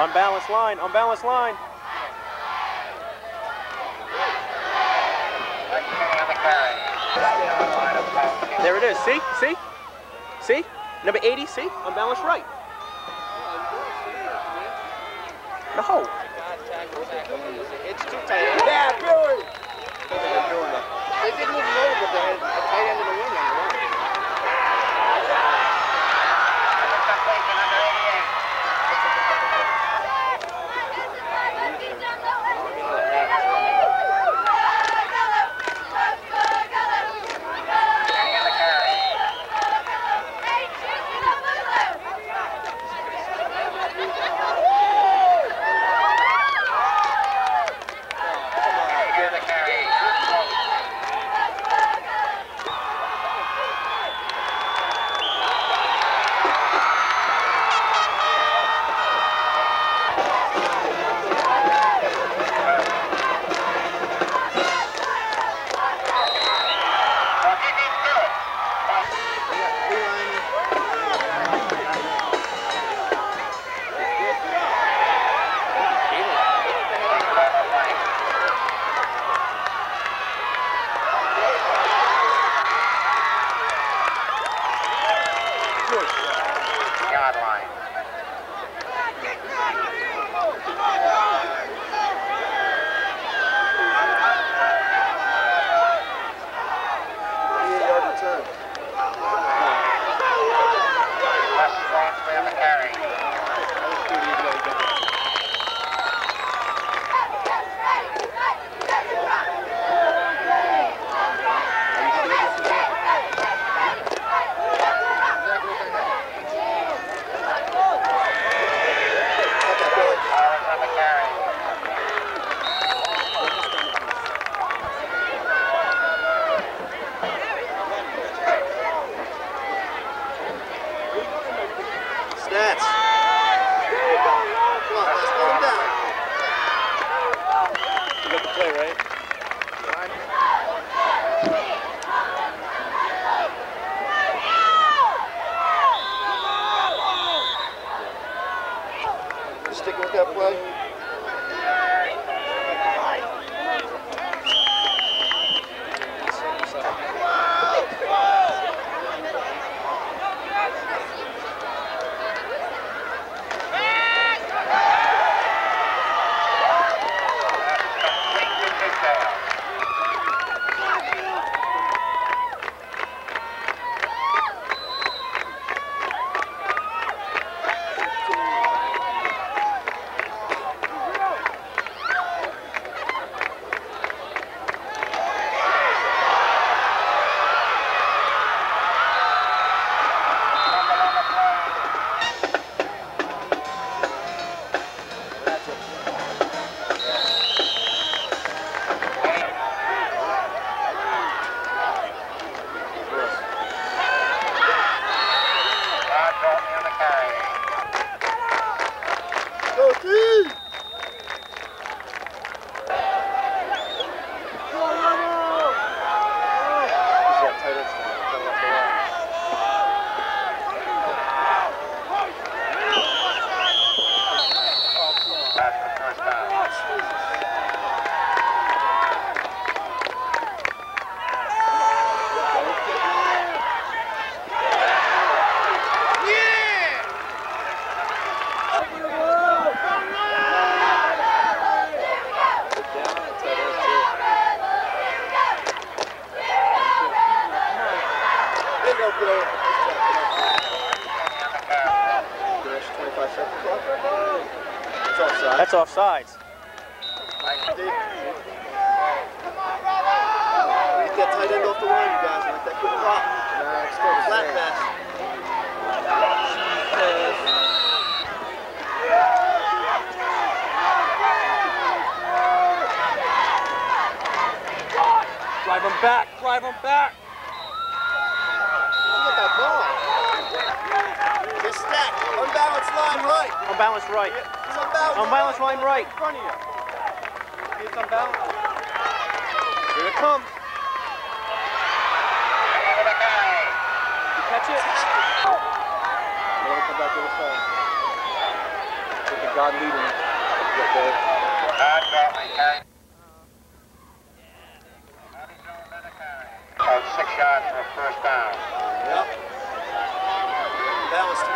Unbalanced line, unbalanced line. There it is. See? See? See? Number 80, see? Unbalanced right. No. It's too tight. Yeah, Billy! They did move a little bit, had a tight end of the wing. Offside. That's offsides. Dave. Get that tight end off the line, you guys. Let that quick pop. Nah, it's still the Flat pass. Drive him back. Drive him back. Look at that ball. He's stacked. Unbalanced line right. Unbalanced right. He's unbalanced. Unbalanced line right. In front of you. See it's unbalanced. Here it comes. Over the carry. You catch it. Let him come back to the side. With the God leading him. Okay. Todd Dalton carry. Bobby Jones on the carry. About six yards for a first down. Yep. Balanced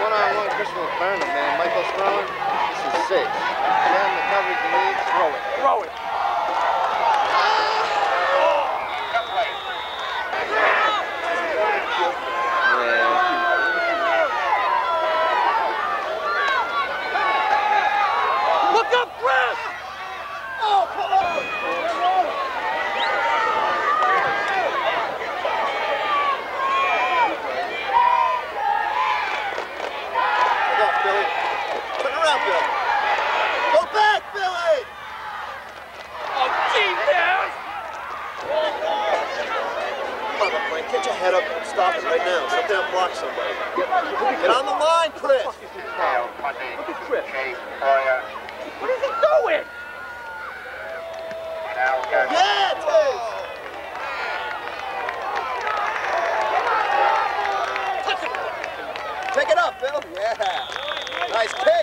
One-on-one Christian McBurnham, man. Michael Strong, this is six. Command the coverage needs, throw it. Throw it. head up and stop it right now. Sit down, block somebody. Get on the line, Chris. Look at Chris. What is he doing? Yeah, it is. Touch it. Pick it up, Bill. Yeah. Nice kick.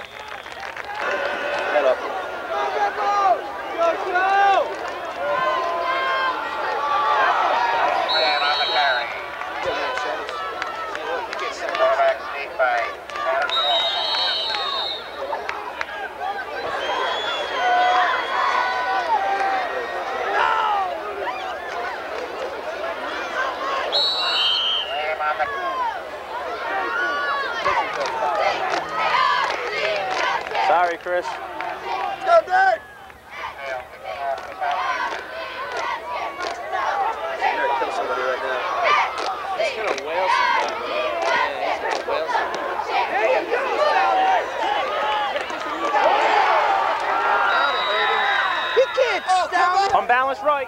balance right.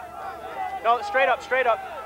No, straight up, straight up.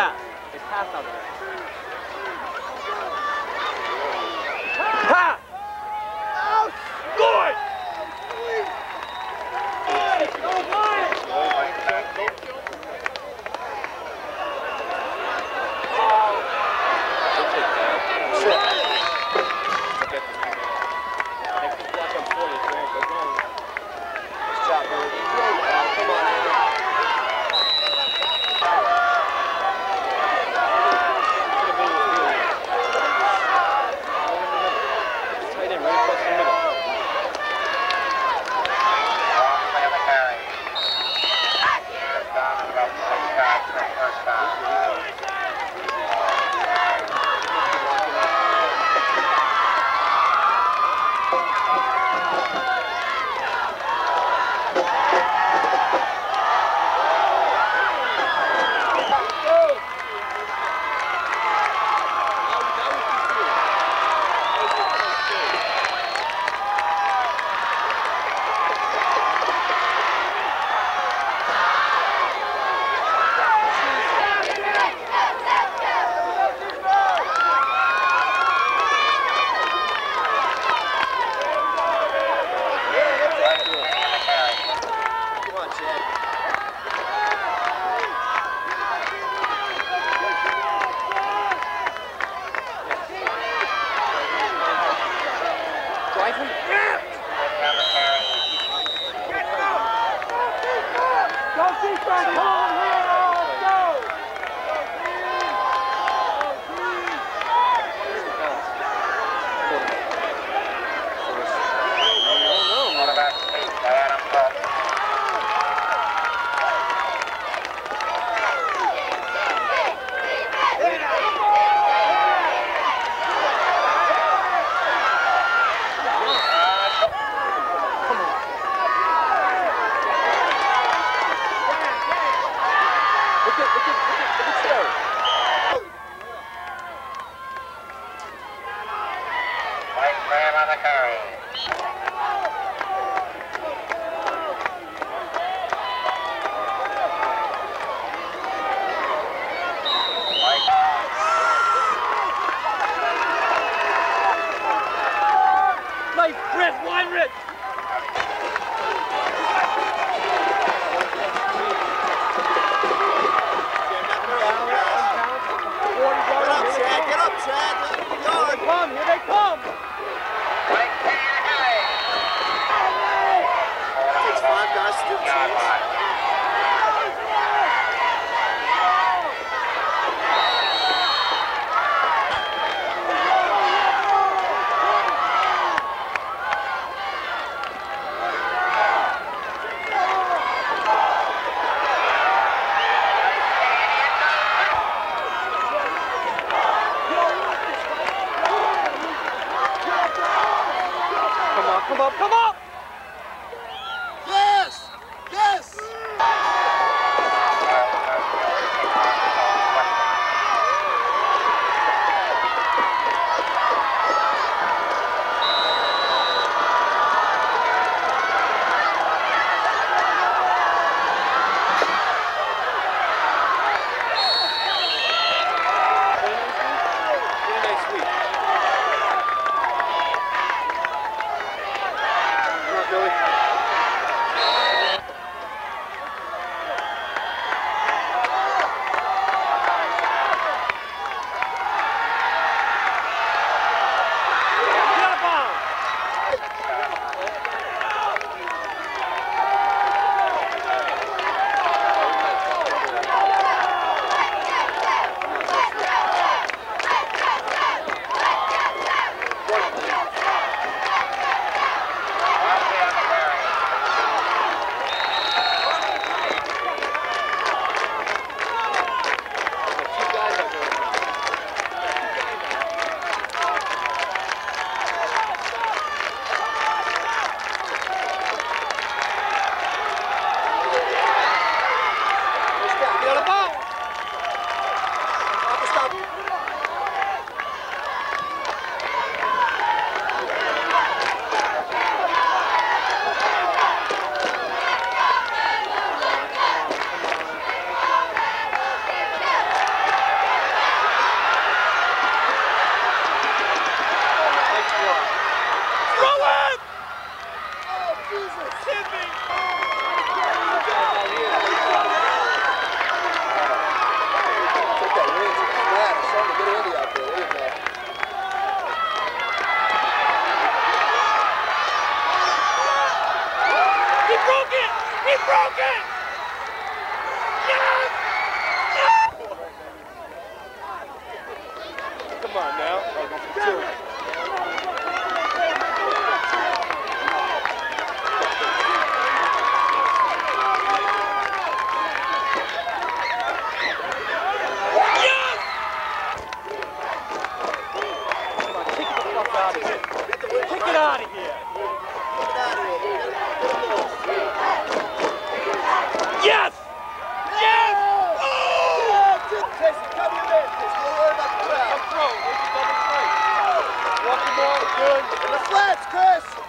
Pass. It's pass out there. Rich, wide Rich. The